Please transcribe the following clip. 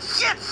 shit, shit,